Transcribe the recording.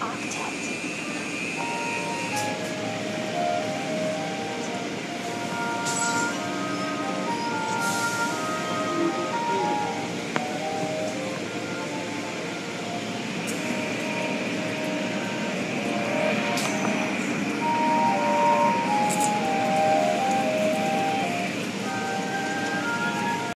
Octet.